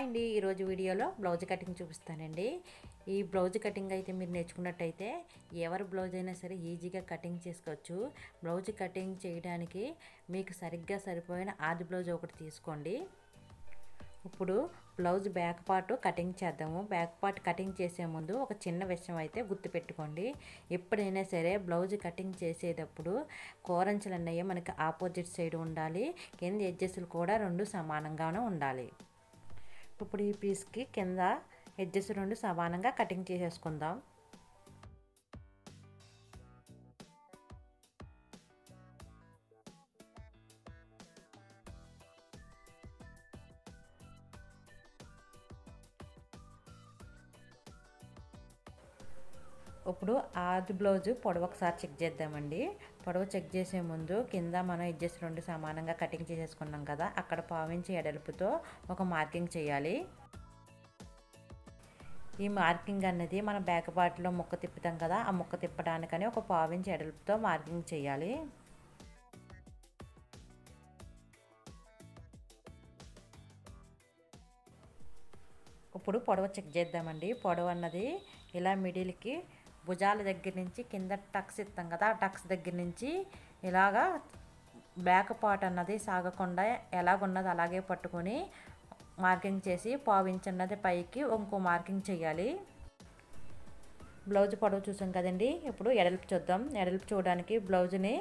Hi అండి ఈరోజు వీడియోలో బ్లౌజ్ కటింగ్ చూపిస్తానండి. ఈ బ్లౌజ్ కటింగ్ అయితే మీరు నేర్చుకున్నట్టయితే ఎవరి బ్లౌజ్ అయినా సరే ఈజీగా కటింగ్ చేసుకోవచ్చు. బ్లౌజ్ కటింగ్ చేయడానికి మీకు సరిగ్గా సరిపోయిన ఆది బ్లౌజ్ ఒకటి తీసుకోండి. ఇప్పుడు బ్లౌజ్ బ్యాక్ పార్ట్ కటింగ్ చేద్దాము. బ్యాక్ పార్ట్ కటింగ్ చేసే ముందు ఒక చిన్న విషయం అయితే గుర్తుపెట్టుకోండి ఎప్పుడైనా సరే బ్లౌజ్ కటింగ్ చేసేటప్పుడు కోరంచలు అన్నయ్య మనకి ఆపోజిట్ సైడ్ ఉండాలి. కింద ఎడ్జెస్లు కూడా రెండు సమానంగానే ఉండాలి. ఇప్పుడు ఈ పీస్కి కింద ఎడ్జెస్ రెండు సమానంగా కటింగ్ చేసేసుకుందాం. ఇప్పుడు ఆది బ్లౌజు పొడవు ఒకసారి చెక్ చేద్దామండి. పొడవు చెక్ చేసే ముందు కింద మనం ఎడ్జెస్ రెండు సమానంగా కటింగ్ చేసేసుకున్నాం కదా అక్కడ పావించి ఎడల్పుతో ఒక మార్కింగ్ చేయాలి. ఈ మార్కింగ్ అనేది మన బ్యాక్ పార్ట్లో ముక్క తిప్పుతాం కదా ఆ ముక్క తిప్పడానికని ఒక పావించి ఎడల్పుతో మార్కింగ్ చేయాలి. ఇప్పుడు పొడవ చెక్ చేద్దామండి. పొడవ అన్నది ఇలా మిడిల్కి భుజాల దగ్గర నుంచి కింద టక్స్ ఇస్తాం కదా ఆ టక్స్ దగ్గర నుంచి ఇలాగా బ్యాక్ పార్ట్ అన్నది సాగకుండా ఎలాగున్నది అలాగే పట్టుకొని మార్కింగ్ చేసి పావించి అన్నది పైకి ఇంకో మార్కింగ్ చేయాలి. బ్లౌజ్ పొడవు చూసాం కదండి ఇప్పుడు ఎడల్పు చూద్దాం. ఎడల్పు చూడడానికి బ్లౌజ్ని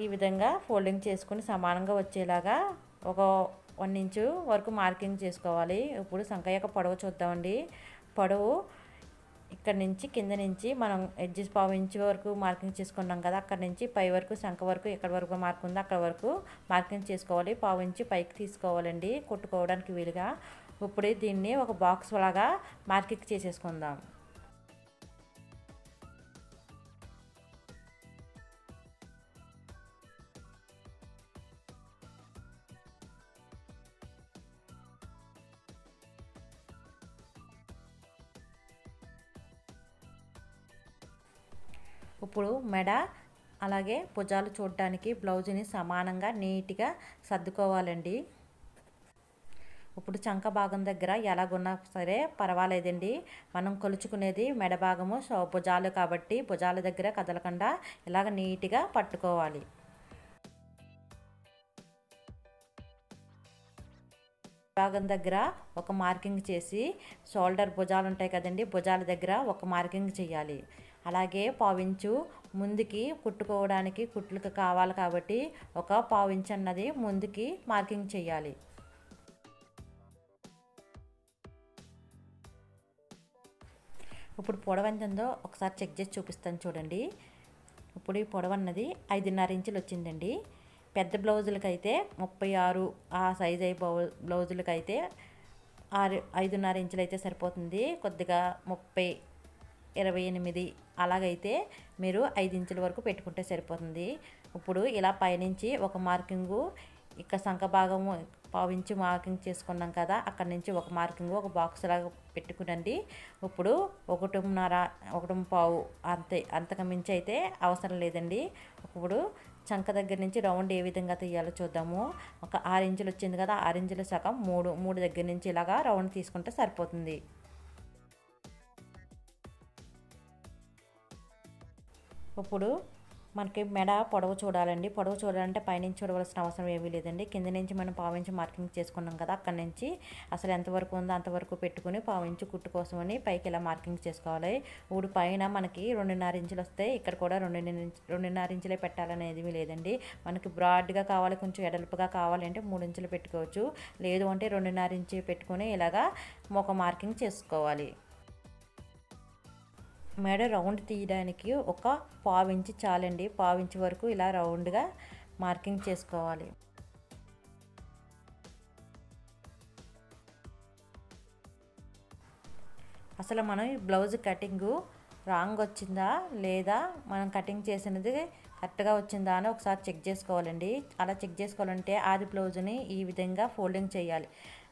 ఈ విధంగా ఫోల్డింగ్ చేసుకుని సమానంగా వచ్చేలాగా ఒక వన్ ఇంచు వరకు మార్కింగ్ చేసుకోవాలి. ఇప్పుడు సంకయ్యక యొక్క పొడవు చూద్దామండి. పొడవు ఇక్కడ నుంచి కింద నుంచి మనం ఎడ్జెస్ పావు ఇంచు వరకు మార్కింగ్ చేసుకున్నాం కదా అక్కడ నుంచి పై వరకు శంఖ వరకు ఎక్కడ వరకు మార్క్ ఉందో అక్కడ వరకు మార్కింగ్ చేసుకోవాలి. పావు ఇంచు పైకి తీసుకోవాలండి కుట్టుకోవడానికి వీలుగా. ఇప్పుడు దీన్ని ఒక బాక్స్ లాగా మార్కింగ్ చేసేసుకుందాం. ఇప్పుడు మెడ అలాగే భుజాలు చూడడానికి బ్లౌజ్ని సమానంగా నీట్గా సర్దుకోవాలండి. ఇప్పుడు చంక భాగం దగ్గర ఎలాగున్నా సరే పర్వాలేదండి. మనం కొలుచుకునేది మెడ భాగము భుజాలు కాబట్టి భుజాల దగ్గర కదలకుండా ఇలాగ నీట్గా పట్టుకోవాలి. భాగం దగ్గర ఒక మార్కింగ్ చేసి షోల్డర్ భుజాలు ఉంటాయి కదండి భుజాల దగ్గర ఒక మార్కింగ్ చేయాలి. అలాగే పావించు ముందుకి కుట్టుకోవడానికి కుట్లకు కావాలి కాబట్టి ఒక పావించు అన్నది ముందుకి మార్కింగ్ చేయాలి. ఇప్పుడు పొడవ ఎంత ఉందో ఒకసారి చెక్ చేసి చూపిస్తాను చూడండి. ఇప్పుడు ఈ పొడవ అన్నది ఐదున్నర ఇంచులు వచ్చిందండి. పెద్ద బ్లౌజులకి అయితే ముప్పై ఆరు ఆ సైజ్ అయి బ్లౌజులకైతే ఆరు ఐదున్నర ఇంచులు అయితే సరిపోతుంది. కొద్దిగా ముప్పై ఇరవై ఎనిమిది అలాగైతే మీరు ఐదు ఇంచుల వరకు పెట్టుకుంటే సరిపోతుంది. ఇప్పుడు ఇలా పైనుంచి ఒక మార్కింగు ఇక్కడ సంఖ భాగము పావించి మార్కింగ్ చేసుకున్నాం కదా అక్కడ నుంచి ఒక మార్కింగ్ ఒక బాక్స్ లాగా పెట్టుకునండి. ఇప్పుడు ఒకటిన్నర ఒకటి పావు అంతే అంతకు మించి అయితే అవసరం లేదండి. ఇప్పుడు చంక దగ్గర నుంచి రౌండ్ ఏ విధంగా తీయాలో చూద్దాము. ఒక ఆరు ఇంచులు వచ్చింది కదా ఆరు ఇంచుల సగం మూడు మూడు దగ్గర నుంచి ఇలాగా రౌండ్ తీసుకుంటే సరిపోతుంది. ఇప్పుడు మనకి మెడ పొడవు చూడాలండి. పొడవు చూడాలంటే పైనుంచి చూడవలసిన అవసరం ఏమీ లేదండి. కింద నుంచి మనం పావించి మార్కింగ్ చేసుకున్నాం కదా అక్కడ నుంచి అసలు ఎంతవరకు ఉందో అంతవరకు పెట్టుకుని పావించి కుట్టు కోసమని పైకి ఇలా మార్కింగ్ చేసుకోవాలి. ఇప్పుడు పైన మనకి రెండున్నర ఇంచులు వస్తాయి ఇక్కడ కూడా రెండు రెండున్నర ఇంచులే పెట్టాలనేది లేదండి. మనకి బ్రాడ్గా కావాలి కొంచెం ఎడల్పుగా కావాలంటే మూడు ఇంచులు పెట్టుకోవచ్చు. లేదు అంటే రెండున్నర ఇంచు పెట్టుకుని ఇలాగా ఒక మార్కింగ్ చేసుకోవాలి. మెడ రౌండ్ తీయడానికి ఒక పావించి చాలండి. పావించి వరకు ఇలా రౌండ్గా మార్కింగ్ చేసుకోవాలి. అసలు మనం ఈ బ్లౌజ్ కటింగు రాంగ్ వచ్చిందా? లేదా మనం కటింగ్ చేసినది కరెక్ట్గా వచ్చిందా అని ఒకసారి చెక్ చేసుకోవాలండి. అలా చెక్ చేసుకోవాలంటే ఆది బ్లౌజ్ని ఈ విధంగా ఫోల్డింగ్ చేయాలి.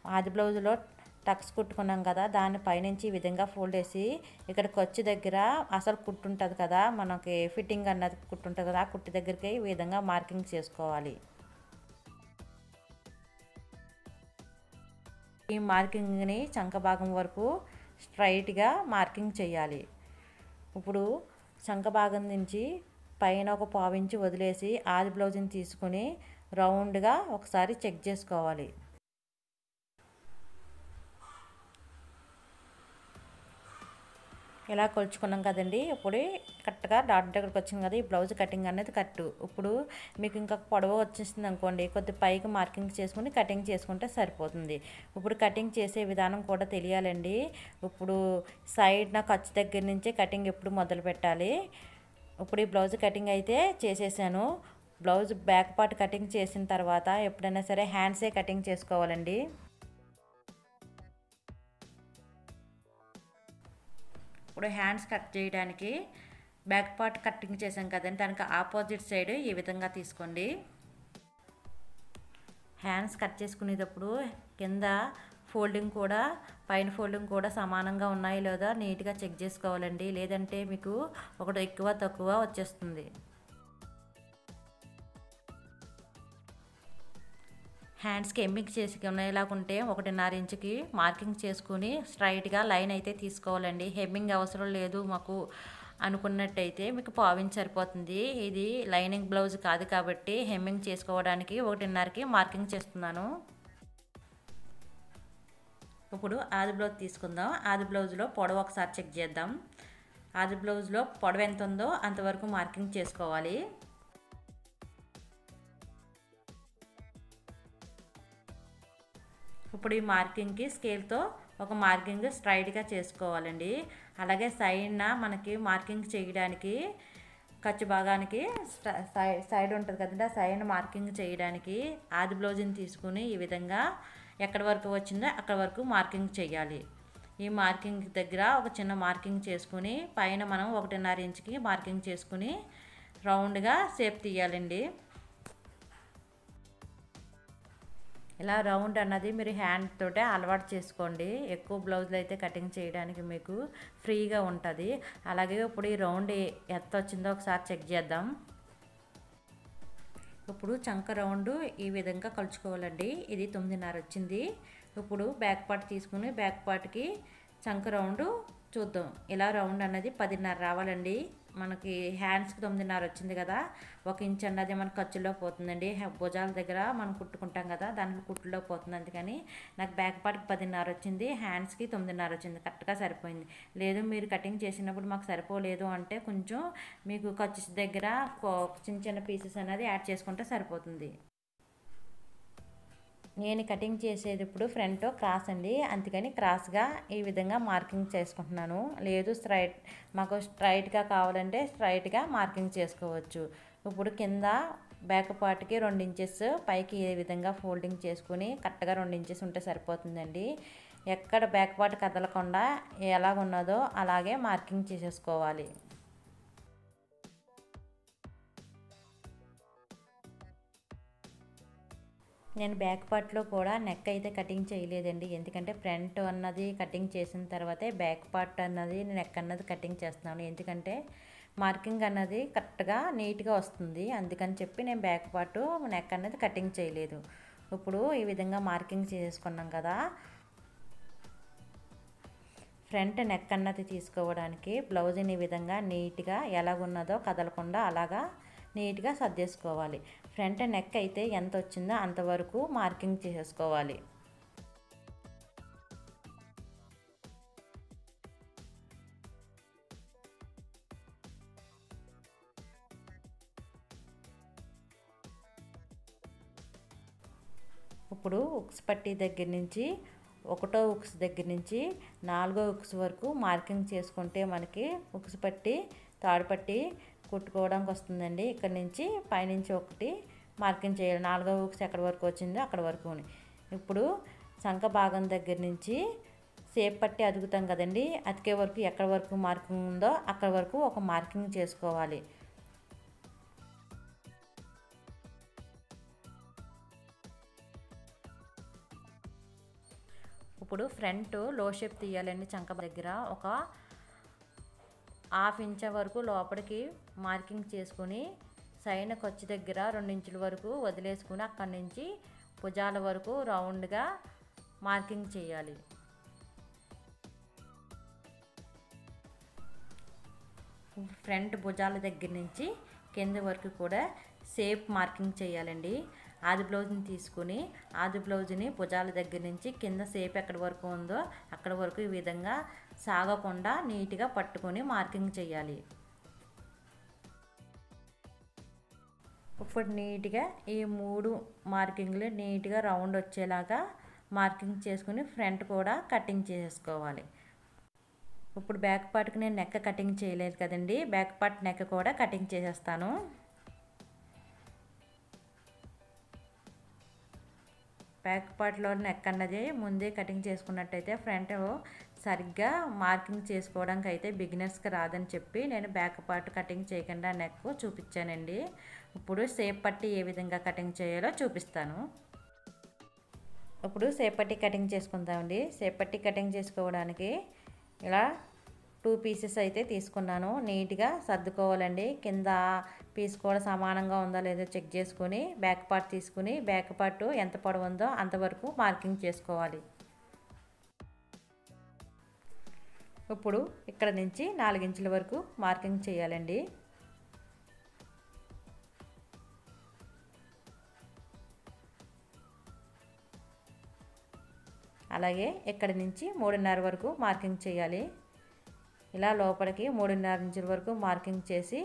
ఆది బ్లౌజ్లో టక్స్ కుట్టుకున్నాం కదా దాని పైనుంచి ఈ విధంగా ఫోల్డ్ వేసి ఇక్కడ ఖర్చు దగ్గర అసలు కుట్టు ఉంటుంది కదా మనకి ఫిట్టింగ్ అన్నది కుట్టు ఉంటుంది కదా ఆ కుట్టు దగ్గరికి ఈ విధంగా మార్కింగ్ చేసుకోవాలి. ఈ మార్కింగ్ని చంక భాగం వరకు స్ట్రైట్గా మార్కింగ్ చేయాలి. ఇప్పుడు చంక భాగం నుంచి పైన ఒక పావించి వదిలేసి ఆది బ్లౌజ్ని తీసుకొని రౌండ్గా ఒకసారి చెక్ చేసుకోవాలి. ఇలా కొలుచుకున్నాం కదండి? ఇప్పుడు కరెక్ట్గా డాట్ దగ్గరకు వచ్చింది కదా ఈ బ్లౌజ్ కటింగ్ అనేది కట్టు ఇప్పుడు మీకు ఇంకా పొడవు వచ్చేసింది అనుకోండి కొద్ది పైకి మార్కింగ్ చేసుకుని కటింగ్ చేసుకుంటే సరిపోతుంది. ఇప్పుడు కటింగ్ చేసే విధానం కూడా తెలియాలండి. ఇప్పుడు సైడ్ నా ఖర్చు దగ్గర నుంచే కటింగ్ ఎప్పుడు మొదలు పెట్టాలి? ఇప్పుడు ఈ బ్లౌజ్ కటింగ్ అయితే చేసేసాను. బ్లౌజ్ బ్యాక్ పార్ట్ కటింగ్ చేసిన తర్వాత ఎప్పుడైనా సరే హ్యాండ్సే కటింగ్ చేసుకోవాలండి. ఇప్పుడు హ్యాండ్స్ కట్ చేయడానికి బ్యాక్ పార్ట్ కటింగ్ చేసాం కదండి. దానికి ఆపోజిట్ సైడ్ ఈ విధంగా తీసుకోండి. హ్యాండ్స్ కట్ చేసుకునేటప్పుడు కింద ఫోల్డింగ్ కూడా పైన ఫోల్డింగ్ కూడా సమానంగా ఉన్నాయో లేదా నీట్గా చెక్ చేసుకోవాలండి. లేదంటే మీకు ఒకటి ఎక్కువ తక్కువ వచ్చేస్తుంది. హ్యాండ్స్కి ఎంబింగ్ చేసుకునేలాగుంటే ఒకటిన్నర ఇంచుకి మార్కింగ్ చేసుకుని స్ట్రైట్గా లైన్ అయితే తీసుకోవాలండి. హెమ్మింగ్ అవసరం లేదు మాకు అనుకున్నట్టయితే మీకు పావించి సరిపోతుంది. ఇది లైనింగ్ బ్లౌజ్ కాదు కాబట్టి హెమ్మింగ్ చేసుకోవడానికి ఒకటిన్నరకి మార్కింగ్ చేస్తున్నాను. ఇప్పుడు ఆది బ్లౌజ్ తీసుకుందాం. ఆది బ్లౌజ్లో పొడవు ఒకసారి చెక్ చేద్దాం. ఆది బ్లౌజ్లో పొడవు ఎంత ఉందో అంతవరకు మార్కింగ్ చేసుకోవాలి. ఇప్పుడు ఈ మార్కింగ్కి స్కేల్తో ఒక మార్కింగ్ స్ట్రైట్గా చేసుకోవాలండి. అలాగే సైడ్న మనకి మార్కింగ్ చేయడానికి ఖర్చు భాగానికి సైడ్ సైడ్ ఉంటుంది కదండి ఆ సైడ్ మార్కింగ్ చేయడానికి ఆది బ్లౌజ్ని తీసుకుని ఈ విధంగా ఎక్కడి వరకు వచ్చిందో అక్కడ వరకు మార్కింగ్ చేయాలి. ఈ మార్కింగ్ దగ్గర ఒక చిన్న మార్కింగ్ చేసుకుని పైన మనం ఒకటిన్నర ఇంచుకి మార్కింగ్ చేసుకుని రౌండ్గా షేప్ తీయాలండి. ఇలా రౌండ్ అన్నది మీరు హ్యాండ్ తోటే అలవాటు చేసుకోండి. ఎక్కువ బ్లౌజులు అయితే కటింగ్ చేయడానికి మీకు ఫ్రీగా ఉంటుంది. అలాగే ఇప్పుడు ఈ రౌండ్ ఎంత వచ్చిందో ఒకసారి చెక్ చేద్దాం. ఇప్పుడు చంక రౌండ్ ఈ విధంగా కలుచుకోవాలండి. ఇది తొమ్మిదిన్నర వచ్చింది. ఇప్పుడు బ్యాక్ పార్ట్ తీసుకుని బ్యాక్ పార్ట్కి చంక రౌండ్ చూద్దాం. ఇలా రౌండ్ అన్నది పదిన్నర రావాలండి. మనకి హ్యాండ్స్కి తొమ్మిదిన్నర వచ్చింది కదా ఒక ఇంచ్ అన్నది మన ఖర్చులో పోతుందండి. భుజాల దగ్గర మనం కుట్టుకుంటాం కదా దాంట్లో కుట్టులో పోతుంది. అందుకని నాకు బ్యాక్ పార్ట్కి పదిన్నర వచ్చింది హ్యాండ్స్కి తొమ్మిదిన్నర వచ్చింది. కరెక్ట్గా సరిపోయింది. లేదు మీరు కటింగ్ చేసినప్పుడు మాకు సరిపోలేదు అంటే కొంచెం మీకు ఖర్చు దగ్గర చిన్న చిన్న పీసెస్ అనేది యాడ్ చేసుకుంటే సరిపోతుంది. నేను కటింగ్ చేసేది ఇప్పుడు ఫ్రంట్ క్రాస్ అండి. అందుకని క్రాస్గా ఈ విధంగా మార్కింగ్ చేసుకుంటున్నాను. లేదు స్ట్రైట్ మాకు స్ట్రైట్గా కావాలంటే స్ట్రైట్గా మార్కింగ్ చేసుకోవచ్చు. ఇప్పుడు కింద బ్యాక్ పార్ట్కి రెండు ఇంచెస్ పైకి ఏ విధంగా ఫోల్డింగ్ చేసుకుని కరెక్ట్గా రెండు ఇంచెస్ ఉంటే సరిపోతుందండి. ఎక్కడ బ్యాక్ పార్ట్ కదలకుండా ఎలాగున్నదో అలాగే మార్కింగ్ చేసేసుకోవాలి. నేను బ్యాక్ పార్ట్లో కూడా నెక్ అయితే కటింగ్ చేయలేదండి. ఎందుకంటే ఫ్రంట్ అన్నది కటింగ్ చేసిన తర్వాతే బ్యాక్ పార్ట్ అన్నది నెక్ అన్నది కటింగ్ చేస్తున్నాను. ఎందుకంటే మార్కింగ్ అన్నది కరెక్ట్గా నీట్గా వస్తుంది. అందుకని చెప్పి నేను బ్యాక్ పార్ట్ నెక్ అన్నది కటింగ్ చేయలేదు. ఇప్పుడు ఈ విధంగా మార్కింగ్ చేసుకున్నాం కదా. ఫ్రంట్ నెక్ అన్నది తీసుకోవడానికి బ్లౌజ్ని ఈ విధంగా నీట్గా ఎలాగున్నదో కదలకుండా అలాగా నీట్గా సర్దేసుకోవాలి. ఫ్రంట్ నెక్ అయితే ఎంత వచ్చిందో అంతవరకు మార్కింగ్ చేసేసుకోవాలి. ఇప్పుడు ఉక్స్ పట్టి దగ్గర నుంచి ఒకటో ఉక్స్ దగ్గర నుంచి నాలుగో ఉక్స్ వరకు మార్కింగ్ చేసుకుంటే మనకి ఉక్స్ పట్టి తాడుపట్టి కుట్టుకోవడానికి వస్తుందండి ఇక్కడ నుంచి పైనుంచి ఒకటి మార్కింగ్ చేయాలి. నాలుగో బుక్స్ ఎక్కడి వరకు వచ్చిందో అక్కడ వరకు ఇప్పుడు శంఖ భాగం దగ్గర నుంచి సేప్ పట్టి అదుగుతాం కదండి. అతికే వరకు ఎక్కడ వరకు మార్కింగ్ ఉందో అక్కడ వరకు ఒక మార్కింగ్ చేసుకోవాలి. ఇప్పుడు ఫ్రంట్లో షేప్ తీయాలండి చంక దగ్గర. ఒక హాఫ్ ఇంచ్ వరకు లోపలికి మార్కింగ్ చేసుకొని సైన్ ఖర్చు దగ్గర రెండు ఇంచుల వరకు వదిలేసుకుని అక్కడి నుంచి భుజాల వరకు రౌండ్గా మార్కింగ్ చేయాలి. ఫ్రంట్ భుజాల దగ్గర నుంచి కింద వరకు కూడా షేప్ మార్కింగ్ చేయాలండి. ఆది బ్లౌజ్ని తీసుకుని ఆది బ్లౌజ్ని భుజాల దగ్గర నుంచి కింద షేప్ ఎక్కడి వరకు ఉందో అక్కడ వరకు ఈ విధంగా సాగకుండా నీట్గా పట్టుకొని మార్కింగ్ చేయాలి. ఇప్పుడు నీట్గా ఈ మూడు మార్కింగ్లు నీట్గా రౌండ్ వచ్చేలాగా మార్కింగ్ చేసుకుని ఫ్రంట్ కూడా కటింగ్ చేసుకోవాలి. ఇప్పుడు బ్యాక్ పార్ట్కి నేను నెక్ కటింగ్ చేయలేదు కదండి బ్యాక్ పార్ట్ నెక్ కూడా కటింగ్ చేసేస్తాను. బ్యాక్ పార్ట్లో నెక్ అన్నది ముందే కటింగ్ చేసుకున్నట్టయితే ఫ్రంట్ సరిగ్గా మార్కింగ్ చేసుకోవడానికి అయితే బిగినర్స్కి రాదని చెప్పి నేను బ్యాక్ పార్ట్ కటింగ్ చేయకుండా నెక్ చూపించానండి. ఇప్పుడు సేప్ పట్టి ఏ విధంగా కటింగ్ చేయాలో చూపిస్తాను. ఇప్పుడు సేప్ పట్టి కటింగ్ చేసుకుందామండి. సేప్ పట్టి కటింగ్ చేసుకోవడానికి ఇలా టూ పీసెస్ అయితే తీసుకున్నాను. నీట్గా సర్దుకోవాలండి. కింద పీస్ కూడా సమానంగా ఉందో లేదో చెక్ చేసుకొని బ్యాక్ పార్ట్ తీసుకుని బ్యాక్ పార్ట్ ఎంత పొడవు ఉందో అంతవరకు మార్కింగ్ చేసుకోవాలి. ఇప్పుడు ఇక్కడ నుంచి నాలుగించుల వరకు మార్కింగ్ చేయాలండి. అలాగే ఇక్కడ నుంచి మూడున్నర వరకు మార్కింగ్ చేయాలి. ఇలా లోపలికి మూడున్నర ఇంచుల వరకు మార్కింగ్ చేసి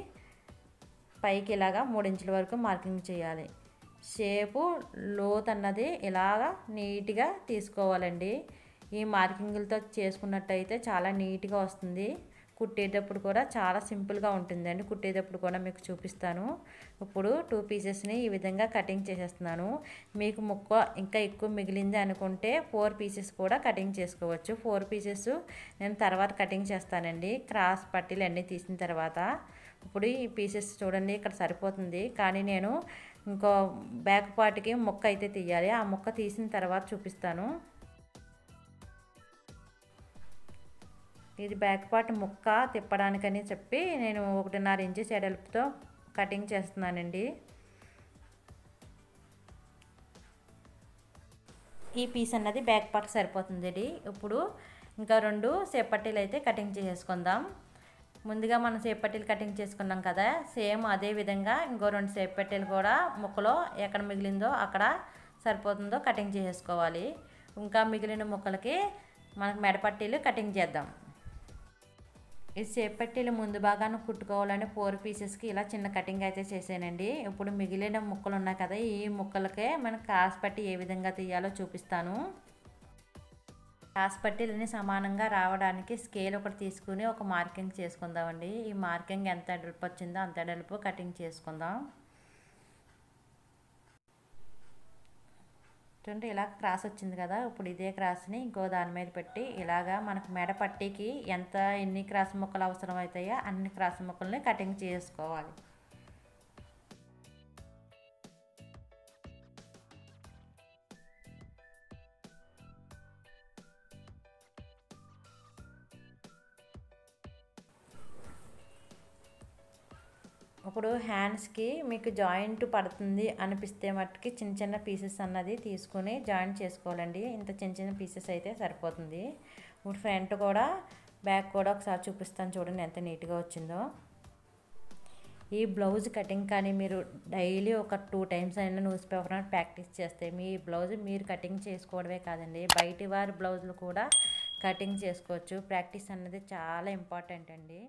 పైకి ఇలాగా మూడు ఇంచుల వరకు మార్కింగ్ చేయాలి. షేపు లోత్ అన్నది ఇలాగా నీట్గా తీసుకోవాలండి. ఈ మార్కింగ్లతో చేసుకున్నట్టయితే చాలా నీట్గా వస్తుంది. కుట్టేటప్పుడు కూడా చాలా సింపుల్గా ఉంటుందండి. కుట్టేటప్పుడు కూడా మీకు చూపిస్తాను. ఇప్పుడు టూ పీసెస్ని ఈ విధంగా కటింగ్ చేసేస్తున్నాను. మీకు ముక్క ఇంకా ఎక్కువ మిగిలింది అనుకుంటే ఫోర్ పీసెస్ కూడా కటింగ్ చేసుకోవచ్చు. ఫోర్ పీసెస్ నేను తర్వాత కటింగ్ చేస్తానండి. క్రాస్ పట్టీలు అన్నీ తీసిన తర్వాత. ఇప్పుడు ఈ పీసెస్ చూడండి ఇక్కడ సరిపోతుంది. కానీ నేను ఇంకో బ్యాక్ పార్ట్కి ముక్క అయితే తీయాలి. ఆ ముక్క తీసిన తర్వాత చూపిస్తాను. ఇది బ్యాక్ పార్ట్ ముక్క తిప్పడానికని చెప్పి నేను ఒకటిన్నర ఇంచు సెడల్పుతో కటింగ్ చేస్తున్నానండి. ఈ పీస్ అన్నది బ్యాక్ పార్ట్ సరిపోతుంది ఇప్పుడు ఇంకా రెండు సేపట్టీలు అయితే కటింగ్ చేసుకుందాం ముందుగా మనం సేపట్టీలు కటింగ్ చేసుకున్నాం కదా సేమ్ అదే విధంగా ఇంకో రెండు సేపట్టీలు కూడా ముక్కలో ఎక్కడ మిగిలిందో అక్కడ సరిపోతుందో కటింగ్ చేసుకోవాలి ఇంకా మిగిలిన ముక్కలకి మనకు మెడపట్టీలు కటింగ్ చేద్దాం. ఇది సేపట్టీలు ముందు భాగాన్ని కుట్టుకోవాలని ఫోర్ పీసెస్కి ఇలా చిన్న కటింగ్ అయితే చేసానండి ఇప్పుడు మిగిలిన ముక్కలు ఉన్నాయి కదా ఈ ముక్కలకే మనం కాసు పట్టి ఏ విధంగా తీయాలో చూపిస్తాను. కాసు పట్టీలని సమానంగా రావడానికి స్కేల్ ఒకటి తీసుకుని ఒక మార్కింగ్ చేసుకుందామండి. ఈ మార్కింగ్ ఎంత ఎడల్పు వచ్చిందో అంత ఎడల్పు కటింగ్ చేసుకుందాం. చూడండి ఇలా క్రాస్ వచ్చింది కదా ఇప్పుడు ఇదే క్రాస్ని ఇంకో దాని మీద పెట్టి ఇలాగా మనకు మెడ పట్టీకి ఎంత ఎన్ని క్రాస్ ముక్కలు అవసరం అవుతాయో అన్ని క్రాస్ ముక్కల్ని కటింగ్ చేసుకోవాలి. ఇప్పుడు హ్యాండ్స్కి మీకు జాయింట్ పడుతుంది అనిపిస్తే మట్టుకి చిన్న చిన్న పీసెస్ అన్నది తీసుకుని జాయింట్ చేసుకోవాలండి. ఇంత చిన్న చిన్న పీసెస్ అయితే సరిపోతుంది. ఇప్పుడు ఫ్రంట్ కూడా బ్యాక్ కూడా ఒకసారి చూపిస్తాను చూడండి ఎంత నీట్గా వచ్చిందో. ఈ బ్లౌజ్ కటింగ్ కానీ మీరు డైలీ ఒక టూ టైమ్స్ అయినా న్యూస్ పేపర్ ప్రాక్టీస్ చేస్తే మీ బ్లౌజ్ మీరు కటింగ్ చేసుకోవడమే కాదండి. బయటి వారి బ్లౌజులు కూడా కటింగ్ చేసుకోవచ్చు. ప్రాక్టీస్ అన్నది చాలా ఇంపార్టెంట్ అండి.